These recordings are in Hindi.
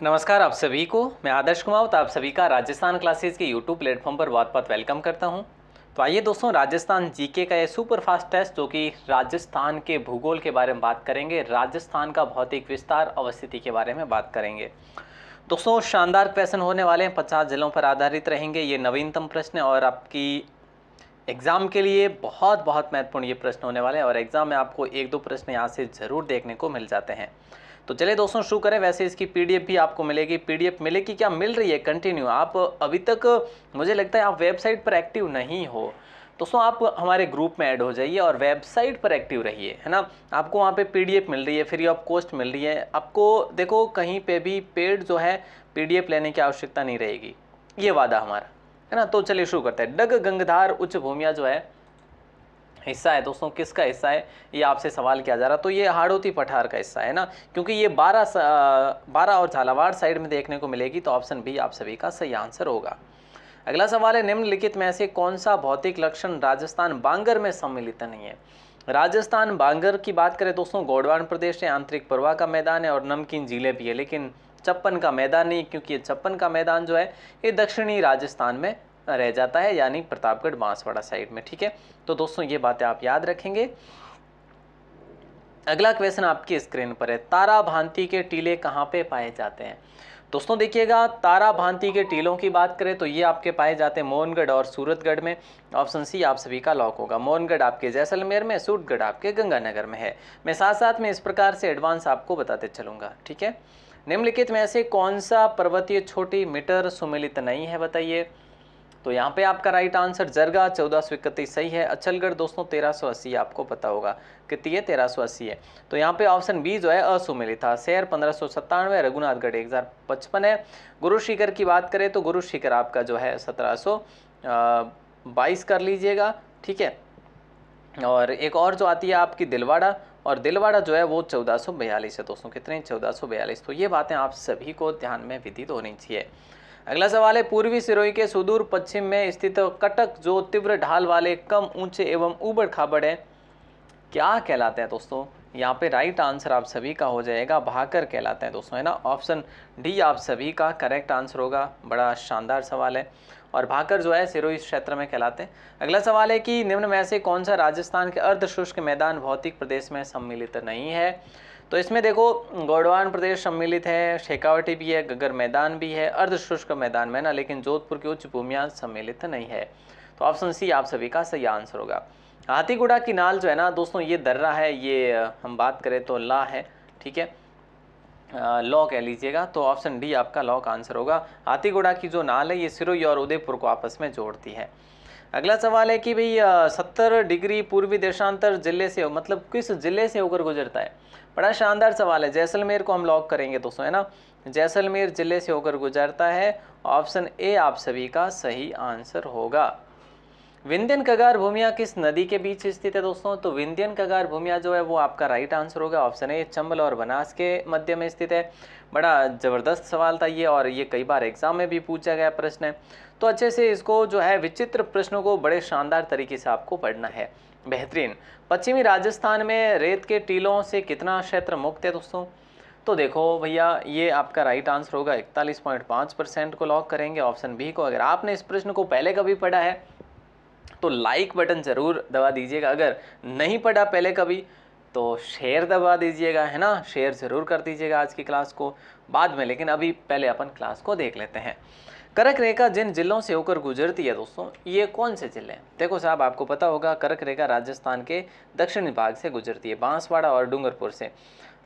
नमस्कार आप सभी को। मैं आदर्श कुमावत आप सभी का राजस्थान क्लासेस के यूट्यूब प्लेटफॉर्म पर बहुत बहुत वेलकम करता हूँ। तो आइए दोस्तों, राजस्थान जीके का ये सुपर फास्ट टेस्ट जो कि राजस्थान के भूगोल के बारे में बात करेंगे, राजस्थान का भौतिक विस्तार अवस्थिति के बारे में बात करेंगे। दोस्तों, शानदार क्वेश्चन होने वाले हैं, पचास जिलों पर आधारित रहेंगे, ये नवीनतम प्रश्न और आपकी एग्ज़ाम के लिए बहुत बहुत महत्वपूर्ण ये प्रश्न होने वाले हैं और एग्ज़ाम में आपको एक दो प्रश्न यहाँ से ज़रूर देखने को मिल जाते हैं। तो चलिए दोस्तों, शुरू करें। वैसे इसकी पीडीएफ भी आपको मिलेगी। पीडीएफ मिलेगी क्या? मिल रही है कंटिन्यू आप अभी तक, मुझे लगता है आप वेबसाइट पर एक्टिव नहीं हो। दोस्तों, आप हमारे ग्रुप में ऐड हो जाइए और वेबसाइट पर एक्टिव रहिए, है ना? आपको वहाँ पे पीडीएफ मिल रही है फ्री ऑफ़ कॉस्ट मिल रही है। आपको, देखो, कहीं पे भी पेड जो है, पीडीएफ लेने की आवश्यकता नहीं रहेगी। ये वादा हमारा, है ना? तो चलिए शुरू करते हैं। डग गंगधार उच्च भूमिया जो है हिस्सा है, दोस्तों, किसका हिस्सा है, ये आपसे सवाल किया जा रहा तो ये हाड़ोती पठार का हिस्सा है ना? क्योंकि ये बारह बारह और झालावाड़ साइड में देखने को मिलेगी तो ऑप्शन बी आप सभी का सही आंसर होगा। अगला सवाल है, निम्नलिखित में से कौन सा भौतिक लक्षण राजस्थान बांगर में सम्मिलित नहीं है? राजस्थान बांगर की बात करें, दोस्तों, गोडवान प्रदेश है, आंतरिक प्रवाह का मैदान है और नमकीन ज़िले भी है, लेकिन चप्पन का मैदान नहीं, क्योंकि ये चप्पन का मैदान जो है, ये दक्षिणी राजस्थान में रह जाता है, यानी प्रतापगढ़ बांसवाड़ा साइड में, ठीक है? तो दोस्तों, ये बातें आप याद रखेंगे। अगला क्वेश्चन आपकी स्क्रीन पर है, तारा भांति के टीले कहाँ पे पाए जाते हैं? दोस्तों, देखिएगा, तारा भांति के टीलों की बात करें तो ये आपके पाए जाते हैं मोहनगढ़ और सूरतगढ़ में। ऑप्शन सी आप सभी का लॉक होगा। मोहनगढ़ आपके जैसलमेर में, सूरतगढ़ आपके गंगानगर में है। मैं साथ साथ में इस प्रकार से एडवांस आपको बताते चलूँगा, ठीक है? निम्नलिखित में से कौन सा पर्वतीय छोटी मीटर सुमिलित नहीं है, बताइए। तो यहाँ पे आपका राइट आंसर जरगा, चौदह सौ इकतीस सही है। अचलगढ़ दोस्तों, तेरह सौ अस्सी, आपको पता होगा कितनी है तेरह सौ अस्सी है। तो यहाँ पे ऑप्शन बी जो है, असुमिलित था। शेर पंद्रह सौ सत्तानवे रघुनाथगढ़ एक हज़ार पचपन है। गुरु शिखर की बात करें तो गुरु शिखर आपका जो है, सत्रह सौ बाईस कर लीजिएगा, ठीक है? और एक और जो आती है आपकी, दिलवाड़ा। और दिलवाड़ा जो है, वो चौदह सौ बयालीस है दोस्तों, कितने? चौदह सौ बयालीस। तो ये बातें आप सभी को ध्यान में विदित होनी चाहिए। अगला सवाल है, पूर्वी सिरोही के सुदूर पश्चिम में स्थित कटक जो तीव्र ढाल वाले कम ऊँचे एवं उबड़ खाबड़ है, क्या कहलाते हैं दोस्तों? यहाँ पे राइट आंसर आप सभी का हो जाएगा, भाकर कहलाते हैं दोस्तों, है ना? ऑप्शन डी आप सभी का करेक्ट आंसर होगा, बड़ा शानदार सवाल है। और भाकर जो है, सिरोही क्षेत्र में कहलाते हैं। अगला सवाल है कि निम्न में से कौन सा राजस्थान के अर्ध शुष्क मैदान भौतिक प्रदेश में सम्मिलित नहीं है? तो इसमें देखो, गोडवान प्रदेश सम्मिलित है, शेखावटी भी है, गगर मैदान भी है, अर्धशुष्क मैदान में ना, लेकिन जोधपुर की उच्च भूमिया सम्मिलित नहीं है। तो ऑप्शन सी आप सभी का सही आंसर होगा। हाथीगुड़ा की नाल जो है ना, दोस्तों, ये दर्रा है, ये, हम बात करें तो ला है, ठीक है? लॉ कह लीजिएगा तो ऑप्शन डी आपका लॉ का आंसर होगा। हाथीगुड़ा की जो नाल है, ये सिरोही और उदयपुर को आपस में जोड़ती है। अगला सवाल है कि भाई सत्तर डिग्री पूर्वी देशांतर ज़िले से मतलब किस ज़िले से होकर गुजरता है? बड़ा शानदार सवाल है। जैसलमेर को हम लॉक करेंगे दोस्तों, है ना? जैसलमेर ज़िले से होकर गुजरता है। ऑप्शन ए आप सभी का सही आंसर होगा। विंध्यन कगार भूमिया किस नदी के बीच स्थित है दोस्तों? तो विंध्यन कगार भूमिया जो है वो आपका राइट आंसर होगा। ऑप्शन ए चंबल और बनास के मध्य में स्थित है। बड़ा ज़बरदस्त सवाल था ये और ये कई बार एग्ज़ाम में भी पूछा गया प्रश्न है। तो अच्छे से इसको जो है विचित्र प्रश्नों को बड़े शानदार तरीके से आपको पढ़ना है। बेहतरीन। पश्चिमी राजस्थान में रेत के टीलों से कितना क्षेत्र मुक्त है दोस्तों? तो देखो भैया, ये आपका राइट आंसर होगा। इकतालीस पॉइंट पाँच परसेंट को लॉक करेंगे। ऑप्शन बी को अगर आपने इस प्रश्न को पहले कभी पढ़ा है तो लाइक बटन ज़रूर दबा दीजिएगा। अगर नहीं पढ़ा पहले कभी तो शेयर दबा दीजिएगा, है ना? शेयर ज़रूर कर दीजिएगा आज की क्लास को। बाद में, लेकिन अभी पहले अपन क्लास को देख लेते हैं। करक रेखा जिन जिलों से होकर गुजरती है दोस्तों, ये कौन से ज़िले हैं? देखो साहब, आपको पता होगा, करक रेखा राजस्थान के दक्षिणी भाग से गुजरती है, बांसवाड़ा और डूंगरपुर से।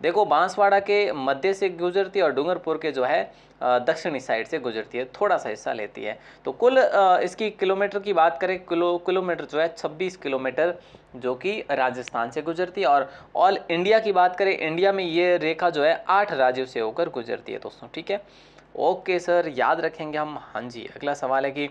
देखो, बांसवाड़ा के मध्य से गुजरती है और डूंगरपुर के जो है दक्षिणी साइड से गुजरती है, थोड़ा सा हिस्सा लेती है। तो कुल इसकी किलोमीटर की बात करें, किलो, किलोमीटर जो है 26 किलोमीटर जो कि राजस्थान से गुजरती है और ऑल इंडिया की बात करें, इंडिया में ये रेखा जो है, आठ राज्यों से होकर गुजरती है दोस्तों, ठीक है? ओके सर, याद रखेंगे हम। हाँ जी, अगला सवाल है कि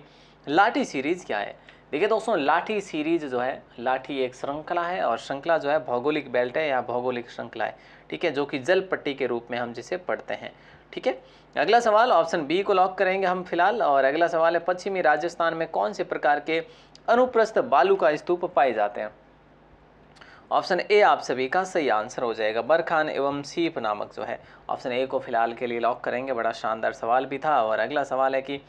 लाठी सीरीज़ क्या है? देखिए दोस्तों, लाठी सीरीज़ जो है, लाठी एक श्रृंखला है और श्रृंखला जो है, भौगोलिक बेल्ट है या भौगोलिक श्रृंखला है। ठीक है, जो कि जल पट्टी के रूप में हम जिसे पढ़ते हैं। ठीक है? अगला सवाल, ऑप्शन बी को लॉक करेंगे हम फ़िलहाल, और अगला सवाल है, पश्चिमी राजस्थान में कौन से प्रकार के अनुप्रस्थ बालू का स्तूप पाए जाते हैं? ऑप्शन ए, आप सभी का सही आंसर हो जाएगा, बरखान एवं सीप नामक जो है। ऑप्शन ए को फ़िलहाल के लिए लॉक करेंगे, बड़ा शानदार सवाल भी था, और अगला सवाल है कि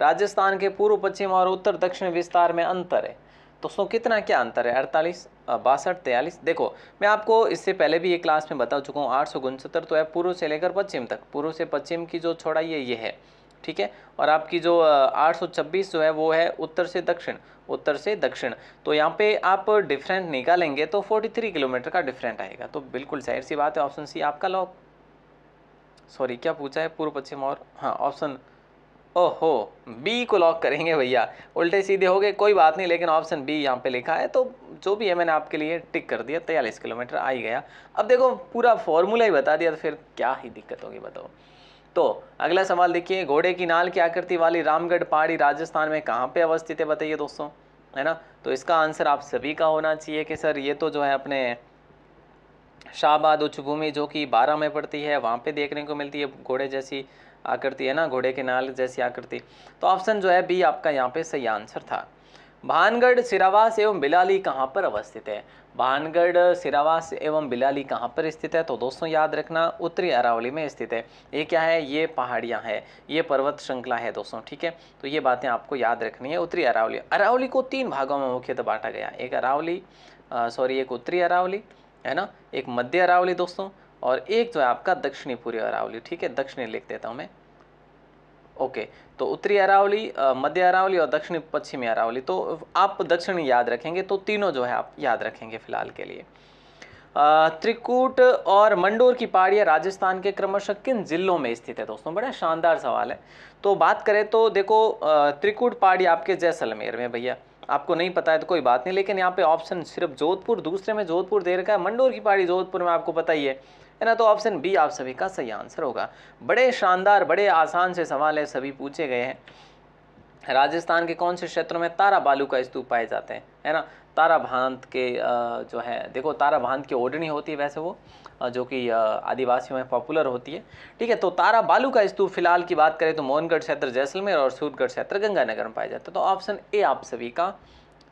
राजस्थान के पूर्व, पश्चिम और उत्तर दक्षिण विस्तार में अंतर है। दोस्तों कितना क्या अंतर है? अड़तालीस बासठ, तैयलीस? देखो, मैं आपको इससे पहले भी एक क्लास में बता चुका हूँ, आठ सौ उनसत्तर तो है पूर्व से लेकर पश्चिम तक। पूर्व से पश्चिम की जो चौड़ाई है, ये है, ठीक है? और आपकी जो आठ सौ छब्बीस जो है, वो है उत्तर से दक्षिण, उत्तर से दक्षिण। तो यहाँ पे आप डिफरेंट निकालेंगे तो फोर्टी थ्री किलोमीटर का डिफरेंट आएगा। तो बिल्कुल ज़ाहिर सी बात है ऑप्शन सी आपका लॉक सॉरी क्या पूछा है? पूर्व, पश्चिम और हाँ ऑप्शन ओहो बी को लॉक करेंगे भैया। उल्टे सीधे हो गए, कोई बात नहीं, लेकिन ऑप्शन बी यहाँ पे लिखा है तो जो भी है मैंने आपके लिए टिक कर दिया, तैयलीस किलोमीटर आ ही गया। अब देखो, पूरा फॉर्मूला ही बता दिया तो फिर क्या ही दिक्कत होगी, बताओ। तो अगला सवाल देखिए, घोड़े की नाल की आकृति वाली रामगढ़ पहाड़ी राजस्थान में कहाँ पे अवस्थित है, बताइए दोस्तों, है ना? तो इसका आंसर आप सभी का होना चाहिए कि सर ये तो जो है अपने शाहबाद उच्च भूमि जो कि बारह में पड़ती है, वहाँ पे देखने को मिलती है, घोड़े जैसी आकृति है ना, घोड़े के नाल जैसी आकृति। तो ऑप्शन जो है बी आपका यहाँ पे सही आंसर था। भानगढ़, सिरावास एवं बिलाली कहाँ पर अवस्थित है? भानगढ़, सिरावास एवं बिलाली कहाँ पर स्थित है? तो दोस्तों, याद रखना, उत्तरी अरावली में स्थित है। ये क्या है? ये पहाड़ियाँ हैं। ये पर्वत श्रृंखला है दोस्तों, ठीक है? तो ये बातें आपको याद रखनी है, उत्तरी अरावली। अरावली को तीन भागों में मुख्यतः बांटा गया। एक अरावली सॉरी एक उत्तरी अरावली, है ना? एक मध्य अरावली दोस्तों और एक जो है आपका दक्षिणी पूर्वी अरावली, ठीक है? दक्षिणी लिख देता हूँ मैं। ओके तो उत्तरी अरावली मध्य अरावली और दक्षिणी पश्चिमी अरावली। तो आप दक्षिणी याद रखेंगे तो तीनों जो है आप याद रखेंगे फ़िलहाल के लिए। त्रिकूट और मंडोर की पहाड़ियाँ राजस्थान के क्रमशः किन जिलों में स्थित है दोस्तों? बड़ा शानदार सवाल है। तो बात करें तो देखो त्रिकूट पहाड़ी आपके जैसलमेर में भैया। आपको नहीं पता है तो कोई बात नहीं, लेकिन यहाँ पे ऑप्शन सिर्फ़ जोधपुर, दूसरे में जोधपुर दे रखा है। मंडोर की पहाड़ी जोधपुर में आपको पता ही है। है ना तो ऑप्शन बी आप सभी का सही आंसर होगा। बड़े शानदार, बड़े आसान से सवाल है, सभी पूछे गए हैं। राजस्थान के कौन से क्षेत्रों में तारा बालू का स्तूप पाए जाते हैं? है ना, तारा भांत के जो है, देखो, तारा भांत की ओढ़नी होती है वैसे वो जो कि आदिवासियों में पॉपुलर होती है। ठीक है तो तारा बालू का स्तूप फ़िलहाल की बात करें तो मोहनगढ़ क्षेत्र जैसलमेर और सूरगढ़ क्षेत्र गंगानगर में पाया जाता है। तो ऑप्शन ए आप सभी का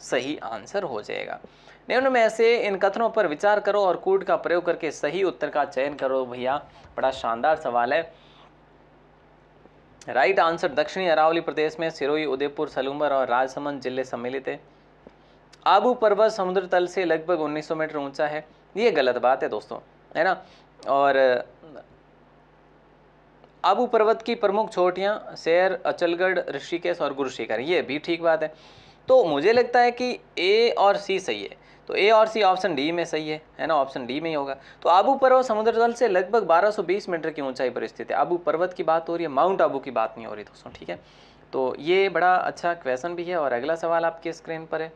सही आंसर हो जाएगा। निम्न में ऐसे इन कथनों पर विचार करो और कूट का प्रयोग करके सही उत्तर का चयन करो भैया। बड़ा शानदार सवाल है। राइट आंसर, दक्षिणी अरावली प्रदेश में सिरोही, उदयपुर, सलूम्बर और राजसमंद ज़िले सम्मिलित है। आबू पर्वत समुद्र तल से लगभग 1900 मीटर ऊँचा है। ये गलत बात है दोस्तों, है ना? और, आबू पर्वत की प्रमुख चोटियाँ शेर अचलगढ़, ऋषिकेश और गुरुशिखर, ये भी ठीक बात है। तो मुझे लगता है कि ए और सी सही है। तो ए और सी ऑप्शन डी में सही है है ना? ऑप्शन डी में ही होगा। तो आबू पर्वत समुद्र तल से लगभग 1220 मीटर की ऊंचाई पर स्थित है। आबू पर्वत की बात हो रही है, माउंट आबू की बात नहीं हो रही दोस्तों, ठीक है? तो ये बड़ा अच्छा क्वेश्चन भी है और अगला सवाल आपके स्क्रीन पर है।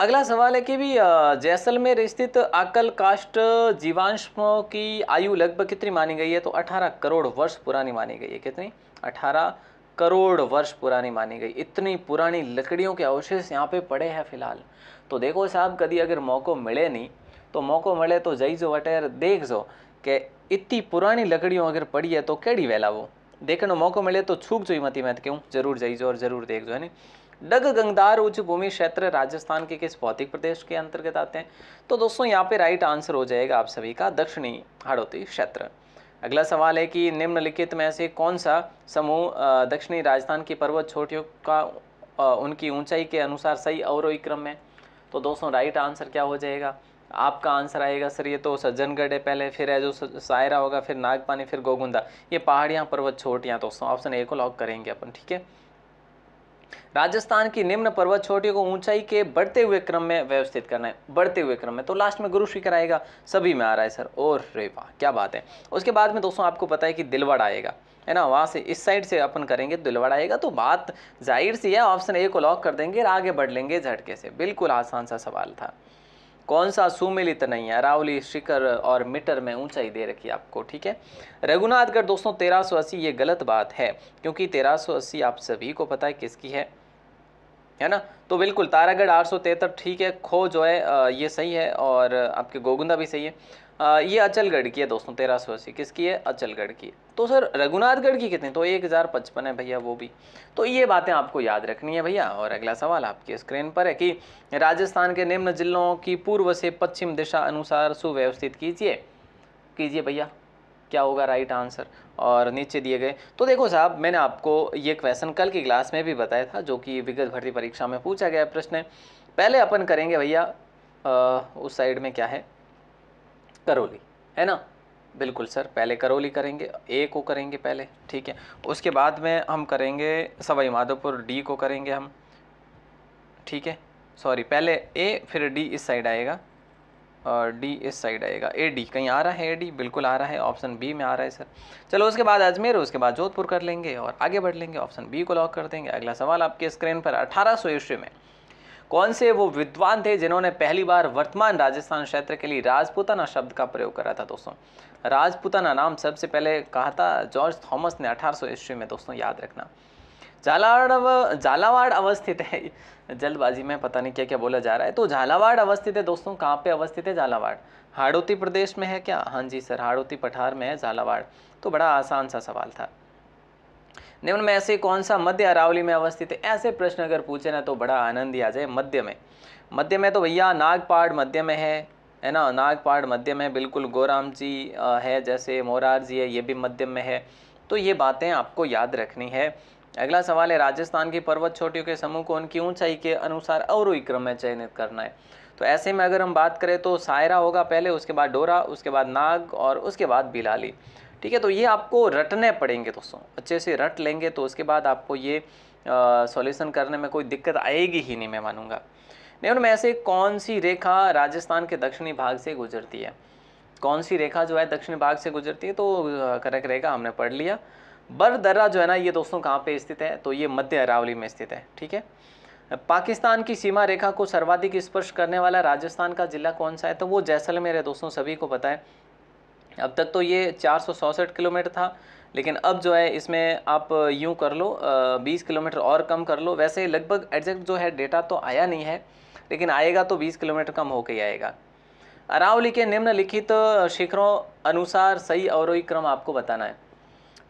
अगला सवाल है कि भी जैसलमेर स्थित आकल काष्ट जीवांशों की आयु लगभग कितनी मानी गई है? तो 18 करोड़ वर्ष पुरानी मानी गई है। कितनी? 18 करोड़ वर्ष पुरानी मानी गई। इतनी पुरानी लकड़ियों के अवशेष यहाँ पे पड़े हैं फ़िलहाल। तो देखो साहब, कभी अगर मौको मिले नहीं तो मौको मिले तो जई जो वटेर देख जो कि इतनी पुरानी लकड़ियों अगर पड़ी है तो केड़ी वेला वो? देखने मौको मिले तो छूक जो ही मती मैं क्यों? ज़रूर जाइजो और ज़रूर देख जो, है नहीं डग गंगदार उच्च भूमि क्षेत्र राजस्थान के किस भौतिक प्रदेश के अंतर्गत आते हैं? तो दोस्तों, यहाँ पे राइट आंसर हो जाएगा आप सभी का दक्षिणी हाड़ोती क्षेत्र। अगला सवाल है कि निम्नलिखित में से कौन सा समूह दक्षिणी राजस्थान की पर्वत छोटियों का उनकी ऊंचाई के अनुसार सही अवरोही क्रम में? तो दोस्तों राइट आंसर क्या हो जाएगा? आपका आंसर आएगा सर, ये तो सज्जनगढ़ है पहले, फिर है जो सायरा होगा, फिर नागपानी, फिर गोगुंदा। ये पहाड़ियाँ, पर्वत छोटियाँ दोस्तों ऑप्शन ए को लॉक करेंगे अपन, ठीक है? राजस्थान की निम्न पर्वत चोटियों को ऊंचाई के बढ़ते हुए क्रम में व्यवस्थित करना है। बढ़ते हुए क्रम में। तो लास्ट में गुरु शिखर आएगा सभी में आ रहा है सर और रे वाह, क्या बात है। उसके बाद में दोस्तों आपको पता है कि दिलवाड़ आएगा, है ना? वहाँ से इस साइड से अपन करेंगे, दिलवाड़ आएगा। तो बात ज़ाहिर सी है ऑप्शन ए को लॉक कर देंगे और आगे बढ़ लेंगे झटके से। बिल्कुल आसान सा सवाल था। कौन सा सुमिलित नहीं है? अरावली शिखर और मीटर में ऊंचाई दे रखी है आपको, ठीक है? रघुनाथगढ़ दोस्तों, तेरह सौ अस्सी, ये गलत बात है, क्योंकि तेरह सौ अस्सी आप सभी को पता है किसकी है है ना? तो बिल्कुल, तारागढ़ आठ सौ तिहत्तर, ठीक है खो जो है ये सही है और आपके गोगुंदा भी सही है। ये अचलगढ़ की है दोस्तों तेरह सौ अस्सी किसकी है? अचलगढ़ की तो सर, रघुनाथगढ़ की कितनी? तो एक हज़ार पचपन है भैया, वो भी। तो ये बातें आपको याद रखनी है भैया, और अगला सवाल आपकी स्क्रीन पर है कि राजस्थान के निम्न जिलों की पूर्व से पश्चिम दिशा अनुसार सुव्यवस्थित कीजिए। कीजिए भैया, क्या होगा राइट आंसर और नीचे दिए गए। तो देखो साहब, मैंने आपको ये क्वेश्चन कल की क्लास में भी बताया था, जो कि विगत भर्ती परीक्षा में पूछा गया प्रश्न है। पहले अपन करेंगे भैया उस साइड में क्या है? करौली, है ना? बिल्कुल सर, पहले करौली करेंगे, ए को करेंगे पहले, ठीक है? उसके बाद में हम करेंगे सवाई माधोपुर, डी को करेंगे हम, ठीक है? सॉरी पहले ए, फिर डी इस साइड आएगा, और डी इस साइड आएगा, ए, डी, कहीं आ रहा है ए, डी? बिल्कुल आ रहा है, ऑप्शन बी में आ रहा है सर। चलो, उसके बाद अजमेर, उसके बाद जोधपुर कर लेंगे, और आगे बढ़ लेंगे, ऑप्शन बी को लॉक कर देंगे। अगला सवाल आपके स्क्रीन पर, अठारह सौ ईस्वी में कौन से वो विद्वान थे जिन्होंने पहली बार वर्तमान राजस्थान क्षेत्र के लिए राजपूताना शब्द का प्रयोग करा था, दोस्तों? राजपुताना नाम सबसे पहले कहा था, जॉर्ज थॉमस ने 1800 ईस्वी में, दोस्तों, याद रखना। झालावाड़ झालावाड़ अवस्थित है। जल्दबाजी में पता नहीं क्या क्या बोला जा रहा है। तो झालावाड़ अवस्थित है, दोस्तों? कहाँ पे अवस्थित है झालावाड़? हाड़ोती प्रदेश में है क्या? हाँ जी सर, हाड़ोती पठार में है झालावाड़। तो बड़ा आसान सा सवाल था। निम्न में ऐसे कौन सा मध्य अरावली में अवस्थित है? ऐसे प्रश्न अगर पूछे ना तो बड़ा आनंद ही आ जाए मध्य में। मध्य में तो भैया नागपाड़ मध्य में है है ना? नागपाड़ मध्य में बिल्कुल गोराम जी है, जैसे मोरार जी है, ये भी मध्य में है। तो ये बातें आपको याद रखनी है। अगला सवाल है, राजस्थान की पर्वत चोटियों के समूह को उनकी ऊंचाई के अनुसार अवरोही क्रम में चयनित करना है। तो ऐसे में अगर हम बात करें तो सायरा होगा पहले, उसके बाद डोरा, उसके बाद नाग और उसके बाद बिलाली। ठीक है तो ये आपको रटने पड़ेंगे दोस्तों। अच्छे से रट लेंगे तो उसके बाद आपको ये सॉल्यूशन करने में कोई दिक्कत आएगी ही नहीं, मैं मानूँगा। नहीं में ऐसे कौन सी रेखा राजस्थान के दक्षिणी भाग से गुजरती है? कौन सी रेखा जो है दक्षिणी भाग से गुजरती है? तो करेक्ट रेखा हमने पढ़ लिया। बरदर्रा जो है ना, ये दोस्तों कहाँ पे स्थित है? तो ये मध्य अरावली में स्थित है, ठीक है? पाकिस्तान की सीमा रेखा को सर्वाधिक स्पर्श करने वाला राजस्थान का जिला कौन सा है? तो वो जैसलमेर है दोस्तों, सभी को पता है। अब तक तो ये चार किलोमीटर था, लेकिन अब जो है इसमें आप यूँ कर लो बीस किलोमीटर और कम कर लो। वैसे लगभग एग्जैक्ट जो है डेटा तो आया नहीं है, लेकिन आएगा तो बीस किलोमीटर कम होकर ही आएगा। अरावली के निम्नलिखित शिखरों अनुसार सही अवरोही क्रम आपको बताना है।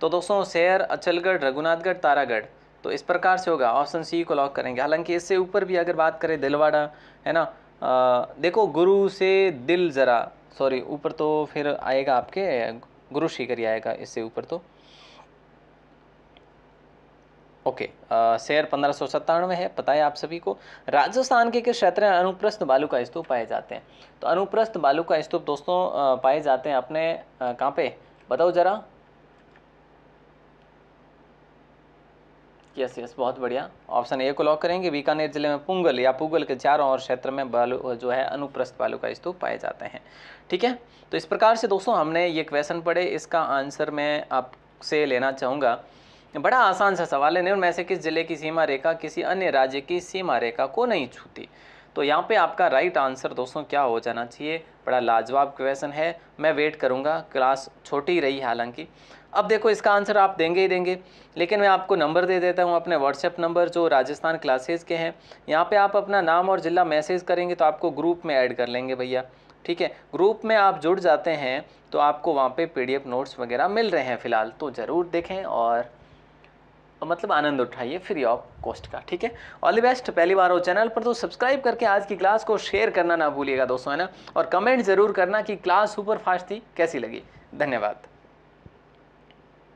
तो दोस्तों शेर अचलगढ़, रघुनाथगढ़, तारागढ़ तो इस प्रकार से होगा। ऑप्शन सी को लॉक करेंगे। हालाँकि इससे ऊपर भी अगर बात करें, दिलवाड़ा, है ना देखो, गुरु से दिल ज़रा सॉरी ऊपर तो फिर आएगा आपके, गुरु शिखर आएगा इससे ऊपर तो। ओके शेयर पंद्रह सौ सत्तानवे है, पता है आप सभी को। राजस्थान के किस क्षेत्र में अनुप्रस्थ बालू का स्तूप पाए जाते हैं? तो अनुप्रस्थ बालू का स्तूप, दोस्तों पाए जाते हैं अपने कहाँ पे? बताओ जरा। यस यस बहुत बढ़िया। ऑप्शन ए को लॉक करेंगे। बीकानेर ज़िले में पुंगल या पुगल के चारों और क्षेत्र में बालू जो है, अनुप्रस्थ बालू का स्तूप पाए जाते हैं। ठीक है? तो इस प्रकार से दोस्तों हमने ये क्वेश्चन पढ़े। इसका आंसर मैं आपसे लेना चाहूँगा। बड़ा आसान सा सवाल है। में से किस ज़िले की सीमा रेखा किसी अन्य राज्य की सीमा रेखा को नहीं छूती? तो यहाँ पे आपका राइट आंसर दोस्तों क्या हो जाना चाहिए? बड़ा लाजवाब क्वेश्चन है। मैं वेट करूँगा। क्लास छोटी रही हालाँकि। अब देखो, इसका आंसर आप देंगे ही देंगे, लेकिन मैं आपको नंबर दे देता हूँ, अपने व्हाट्सएप नंबर जो राजस्थान क्लासेस के हैं। यहाँ पे आप अपना नाम और ज़िला मैसेज करेंगे तो आपको ग्रुप में ऐड कर लेंगे भैया, ठीक है? ग्रुप में आप जुड़ जाते हैं तो आपको वहाँ पे पीडीएफ नोट्स वगैरह मिल रहे हैं फ़िलहाल तो ज़रूर देखें और मतलब आनंद उठाइए फ्री ऑफ़ कॉस्ट का, ठीक है? ऑल द बेस्ट पहली बार हो चैनल पर तो सब्सक्राइब करके आज की क्लास को शेयर करना ना भूलिएगा दोस्तों, है ना? और कमेंट ज़रूर करना कि क्लास सुपर फास्ट थी, कैसी लगी? धन्यवाद।